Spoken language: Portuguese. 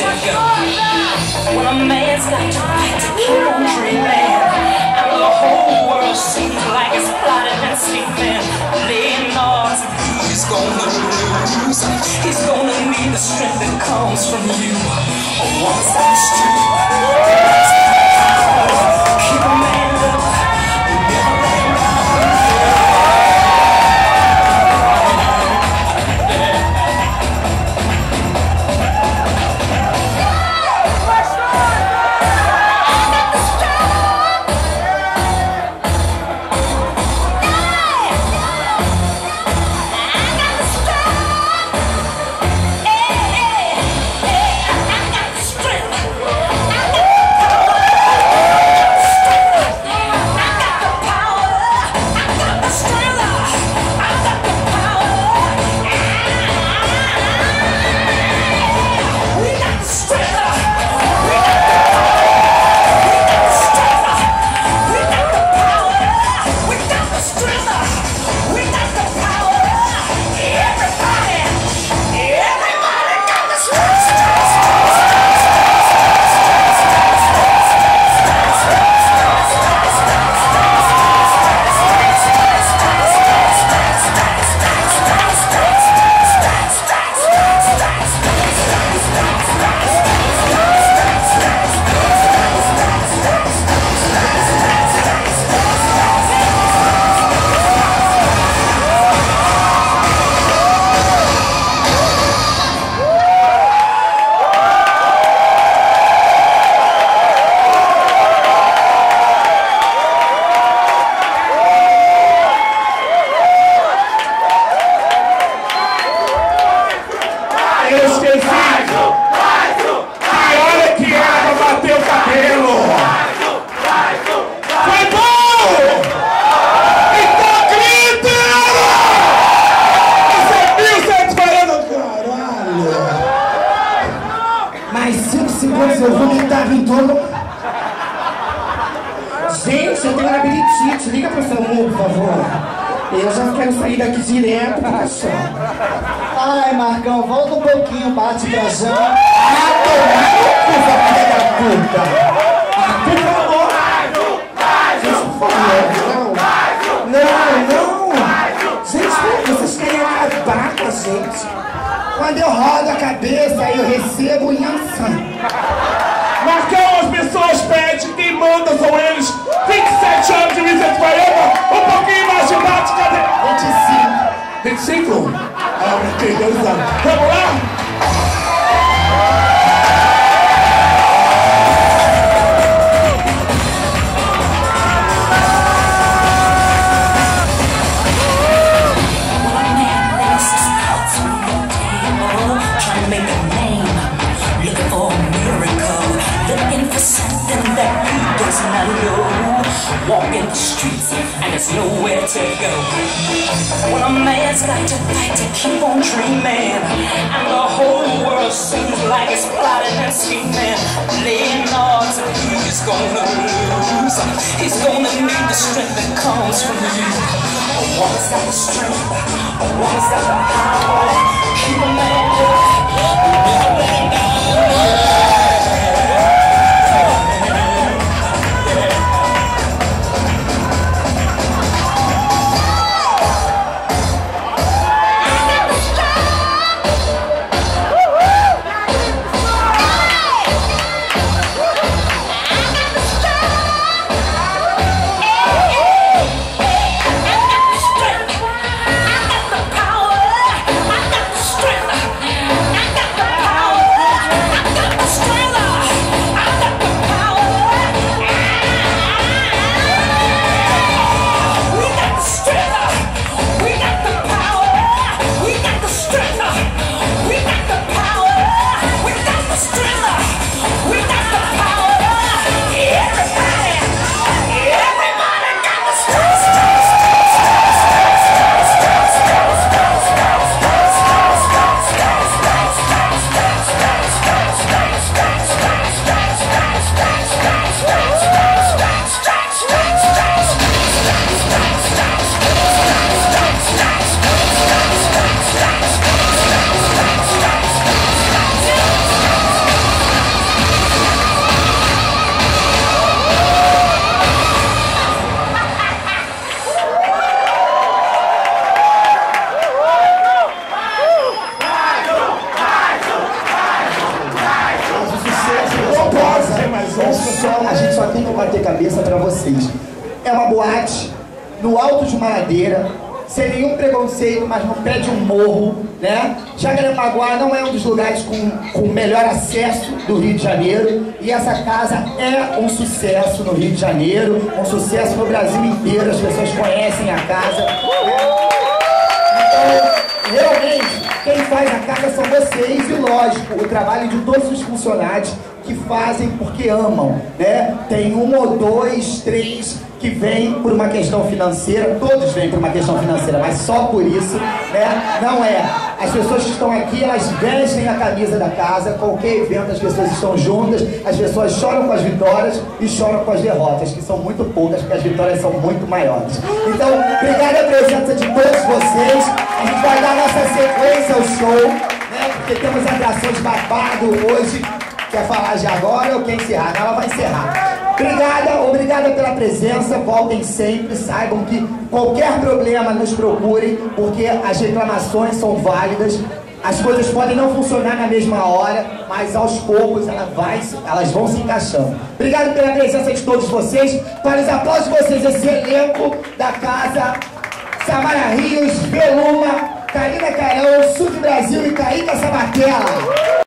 When a man's got to dreaming, and the whole world seems like it's plotting and scheming, laying odds he's gonna lose. He's gonna need the strength that comes from you. That street. 150 seus vou tentar vir todo. Gente, eu tenho um labirintite, liga pro seu mundo, por favor. Eu já quero sair daqui direto, poxa. Ai, Marcão, volta um pouquinho, bate pra Jean. Ah, tomar no filha da puta! A culpa Quando eu rodo a cabeça, eu recebo assim. Marcão, as pessoas pedem, quem manda são eles. 27 anos de Vicente Baiana, um pouquinho mais de bate, cadê? 25. 25? Ah, meu Deus. Vamos lá? When a man's got to fight to keep on dreaming, and the whole world seems like it's plotting and scheming, that he's gonna lose. He's gonna need the strength that comes from you. A woman's got the strength, a woman's got the power. Vocês. É uma boate no alto de uma ladeira, sem nenhum preconceito, mas no pé de um morro, né? Jacarepaguá não é um dos lugares com, com melhor acesso do Rio de Janeiro e essa casa é um sucesso no Rio de Janeiro, um sucesso no Brasil inteiro, as pessoas conhecem a casa. Então, realmente, quem faz a casa são vocês e, lógico, o trabalho de todos os funcionários que fazem porque amam, né? Tem um ou dois, três que vêm por uma questão financeira, todos vêm por uma questão financeira, mas só por isso, né? Não é. As pessoas que estão aqui, elas vestem a camisa da casa, qualquer evento as pessoas estão juntas, as pessoas choram com as vitórias e choram com as derrotas, que são muito poucas, porque as vitórias são muito maiores. Então, obrigado a presença de todos vocês. A gente vai dar nossa sequência ao show, né? Porque temos atrações babado hoje. Quer falar já agora ou quer encerrar? Ela vai encerrar. Obrigada, obrigada pela presença. Voltem sempre. Saibam que qualquer problema nos procurem, porque as reclamações são válidas. As coisas podem não funcionar na mesma hora, mas aos poucos ela vai, elas vão se encaixando. Obrigado pela presença de todos vocês. Para os aplausos de vocês, esse elenco da casa Samara Rios, Veluma, Karina Carão, Sul Brasil e Caíca Sabatella.